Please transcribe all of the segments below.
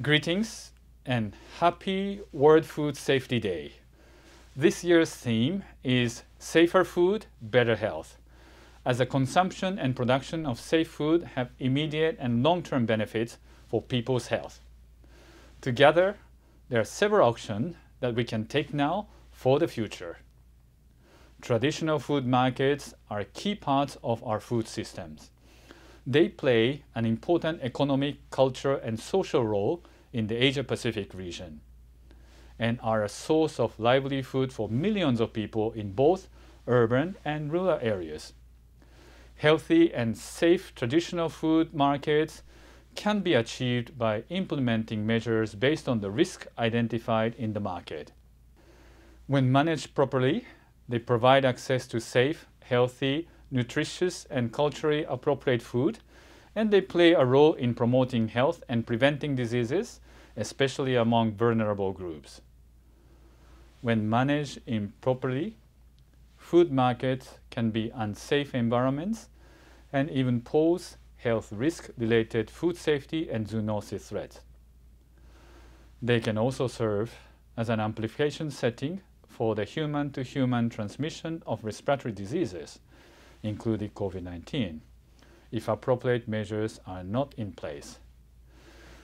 Greetings and happy World Food Safety Day. This year's theme is Safer Food, Better Health, as the consumption and production of safe food have immediate and long-term benefits for people's health. Together, there are several actions that we can take now for the future. Traditional food markets are key parts of our food systems. They play an important economic, cultural, and social role in the Asia-Pacific region and are a source of livelihood for millions of people in both urban and rural areas. Healthy and safe traditional food markets can be achieved by implementing measures based on the risk identified in the market. When managed properly, they provide access to safe, healthy, nutritious, and culturally appropriate food, and they play a role in promoting health and preventing diseases, especially among vulnerable groups. When managed improperly, food markets can be unsafe environments and even pose health risk-related food safety and zoonosis threats. They can also serve as an amplification setting for the human-to-human transmission of respiratory diseases, including COVID-19, if appropriate measures are not in place.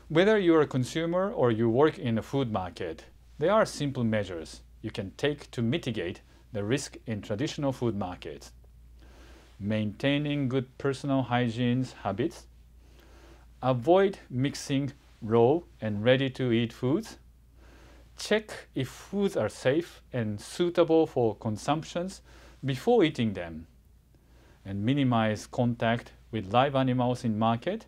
Whether you're a consumer or you work in a food market, there are simple measures you can take to mitigate the risk in traditional food markets. Maintaining good personal hygiene habits, avoid mixing raw and ready-to-eat foods, check if foods are safe and suitable for consumptions before eating them, and minimize contact with live animals in market,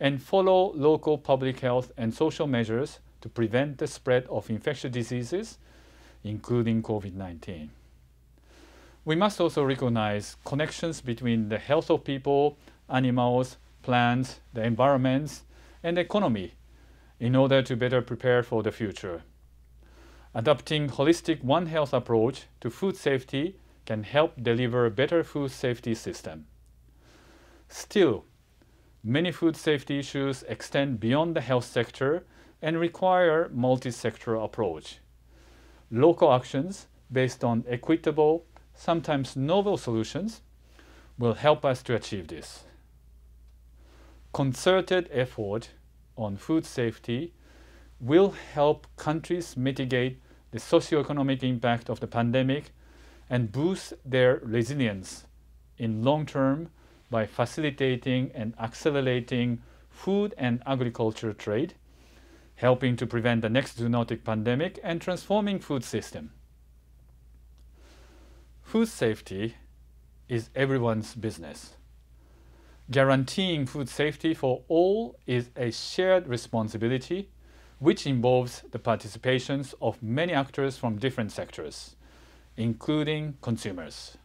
and follow local public health and social measures to prevent the spread of infectious diseases, including COVID-19. We must also recognize connections between the health of people, animals, plants, the environments, and the economy in order to better prepare for the future. Adopting holistic One Health approach to food safety can help deliver a better food safety system. Still, many food safety issues extend beyond the health sector and require multi-sectoral approach. Local actions based on equitable, sometimes novel solutions will help us to achieve this. Concerted effort on food safety will help countries mitigate the socioeconomic impact of the pandemic and boost their resilience in long term by facilitating and accelerating food and agriculture trade, helping to prevent the next zoonotic pandemic and transforming food system. Food safety is everyone's business. Guaranteeing food safety for all is a shared responsibility which involves the participations of many actors from different sectors, including consumers.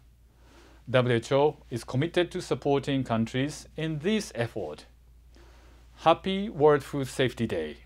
WHO is committed to supporting countries in this effort. Happy World Food Safety Day!